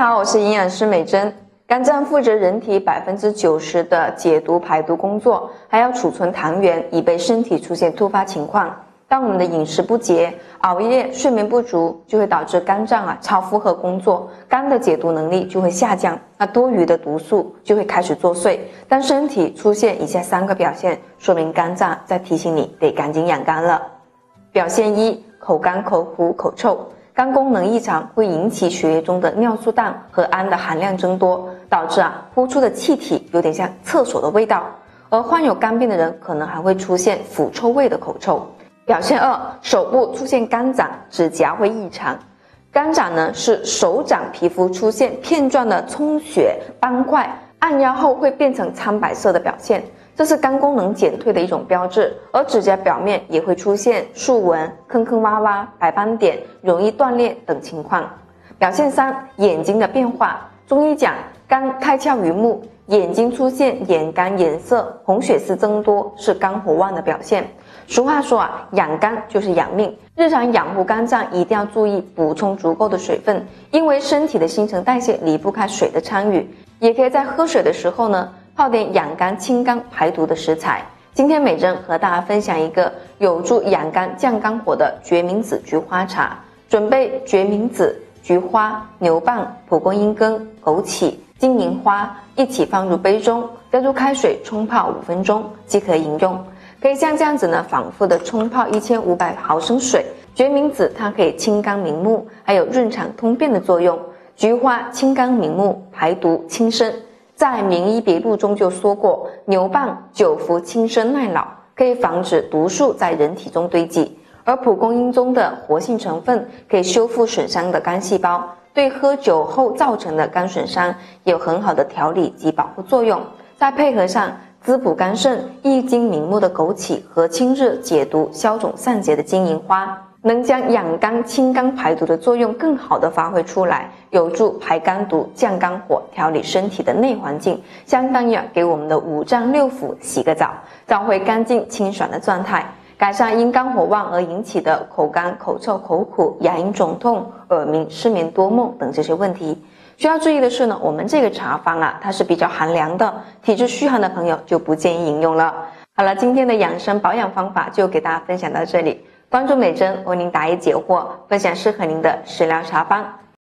好，我是营养师美珍。肝脏负责人体百分之九十的解毒排毒工作，还要储存糖原，以备身体出现突发情况。当我们的饮食不节、熬夜、睡眠不足，就会导致肝脏啊超负荷工作，肝的解毒能力就会下降，那多余的毒素就会开始作祟。当身体出现以下三个表现，说明肝脏在提醒你得赶紧养肝了。表现一：口干、口苦、口臭。肝功能异常会引起血液中的尿素氮和氨的含量增多，导致啊呼出的气体有点像厕所的味道。而患有肝病的人可能还会出现腐臭味的口臭。表现二，手部出现肝掌，指甲会异常。肝掌呢是手掌皮肤出现片状的充血斑块，按压后会变成苍白色的表现，这是肝功能减退的一种标志。而指甲表面也会出现竖纹、坑坑洼洼、白斑点、容易断裂等情况。表现三，眼睛的变化。中医讲肝开窍于目，眼睛出现眼干眼涩、红血丝增多，是肝火旺的表现。俗话说啊，养肝就是养命。日常养护肝脏一定要注意补充足够的水分，因为身体的新陈代谢离不开水的参与。也可以在喝水的时候呢，泡点养肝清肝排毒的食材。今天美珍和大家分享一个有助养肝降肝火的决明子菊花茶。准备决明子、菊花、牛蒡、蒲公英根、枸杞、金银花一起放入杯中，加入开水冲泡五分钟即可饮用。可以像这样子呢，反复的冲泡一千五百毫升水。决明子它可以清肝明目，还有润肠通便的作用。菊花清肝明目，排毒清身。在《名医别录》中就说过，牛蒡久服轻身耐老，可以防止毒素在人体中堆积。而蒲公英中的活性成分可以修复损伤的肝细胞，对喝酒后造成的肝损伤有很好的调理及保护作用。再配合上。滋补肝肾、益精明目的枸杞和清热解毒、消肿散结的金银花，能将养肝清肝排毒的作用更好的发挥出来，有助排肝毒、降肝火、调理身体的内环境，相当于啊给我们的五脏六腑洗个澡，找回干净清爽的状态，改善因肝火旺而引起的口干、口臭、口苦、牙龈肿痛、耳鸣、失眠多梦等这些问题。需要注意的是呢，我们这个茶方啊，它是比较寒凉的，体质虚寒的朋友就不建议饮用了。好了，今天的养生保养方法就给大家分享到这里。关注美珍，为您答疑解惑，分享适合您的食疗茶方。